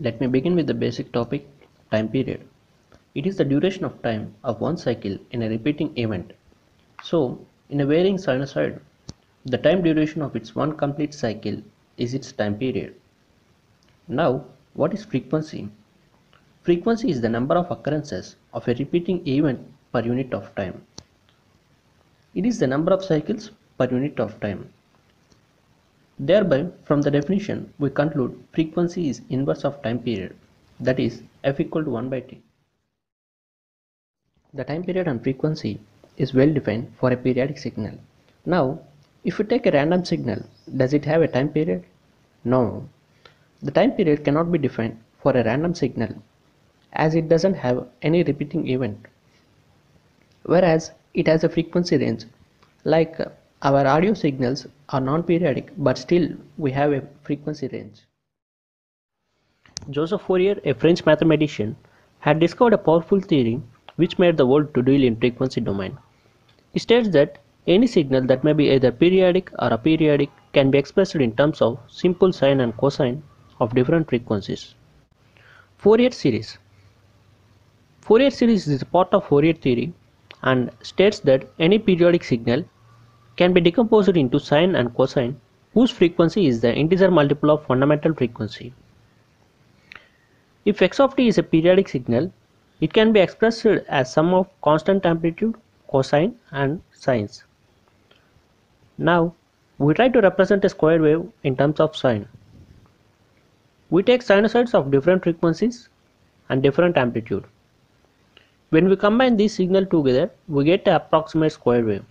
Let me begin with the basic topic time period. It is the duration of time of one cycle in a repeating event. So, in a varying sinusoid, the time duration of its one complete cycle is its time period. Now, what is frequency? Frequency is the number of occurrences of a repeating event per unit of time. It is the number of cycles per unit of time. Thereby, from the definition, we conclude frequency is inverse of time period, that is, f equal to 1 by t. The time period and frequency is well defined for a periodic signal. Now, if we take a random signal, does it have a time period? No. The time period cannot be defined for a random signal as it doesn't have any repeating event. Whereas it has a frequency range like our audio signals are non-periodic but still we have a frequency range. Joseph Fourier, a French mathematician, had discovered a powerful theory which made the world to deal in frequency domain. He states that any signal that may be either periodic or aperiodic can be expressed in terms of simple sine and cosine of different frequencies. Fourier series Fourier series is part of Fourier theory and states that any periodic signal can be decomposed into sine and cosine whose frequency is the integer multiple of fundamental frequency. If x of t is a periodic signal, it can be expressed as sum of constant amplitude, cosine and sines. Now, we try to represent a square wave in terms of sine. We take sinusoids of different frequencies and different amplitude. When we combine these signals together, we get an approximate square wave.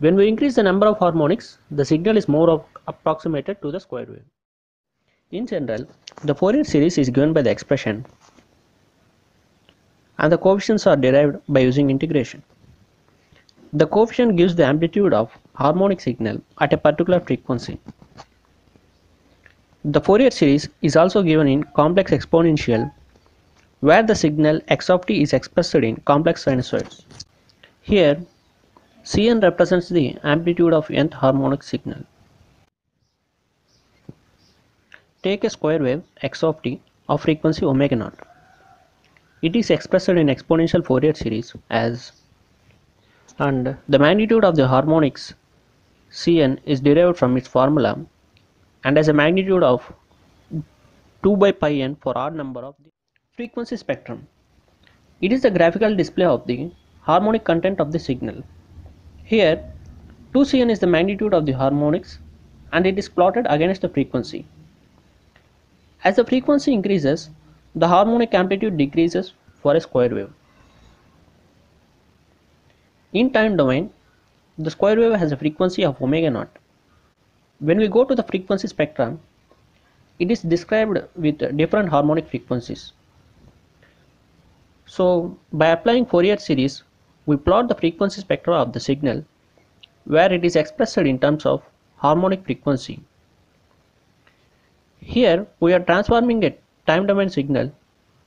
When we increase the number of harmonics, the signal is more approximated to the square wave. In general, the Fourier series is given by the expression and the coefficients are derived by using integration. The coefficient gives the amplitude of harmonic signal at a particular frequency. The Fourier series is also given in complex exponential where the signal x of t is expressed in complex sinusoids. Here Cn represents the amplitude of nth harmonic signal. Take a square wave x of t of frequency omega naught. It is expressed in exponential Fourier series as and the magnitude of the harmonics Cn is derived from its formula and as a magnitude of 2 by pi n for odd number of the frequency spectrum. It is the graphical display of the harmonic content of the signal. Here 2Cn is the magnitude of the harmonics and it is plotted against the frequency. As the frequency increases, the harmonic amplitude decreases for a square wave. In time domain, the square wave has a frequency of omega naught. When we go to the frequency spectrum, it is described with different harmonic frequencies. So by applying Fourier series, we plot the frequency spectra of the signal where it is expressed in terms of harmonic frequency. Here we are transforming a time domain signal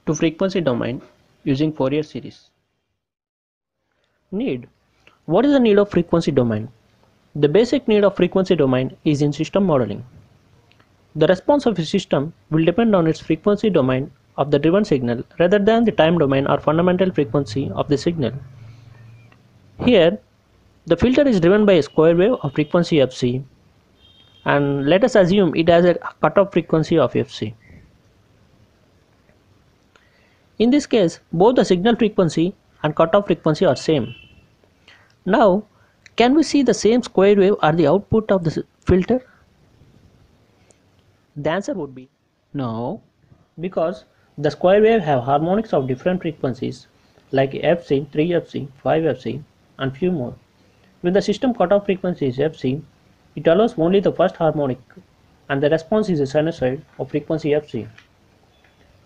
to frequency domain using Fourier series. Need What is the need of frequency domain? The basic need of frequency domain is in system modeling. The response of a system will depend on its frequency domain of the driven signal rather than the time domain or fundamental frequency of the signal. Here, the filter is driven by a square wave of frequency fc and let us assume it has a cutoff frequency of fc. In this case, both the signal frequency and cutoff frequency are same. Now, can we see the same square wave at the output of the filter? The answer would be no, because the square wave have harmonics of different frequencies like fc, 3fc, 5fc, and few more. When the system cutoff frequency is fc, it allows only the first harmonic and the response is a sinusoid of frequency fc.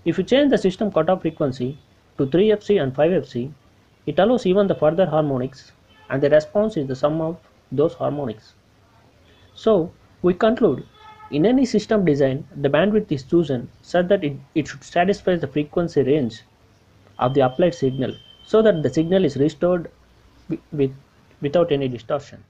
If you change the system cutoff frequency to 3fc and 5fc, it allows even the further harmonics and the response is the sum of those harmonics. So, we conclude in any system design, the bandwidth is chosen such that it, it should satisfy the frequency range of the applied signal so that the signal is restored with, without any distortion.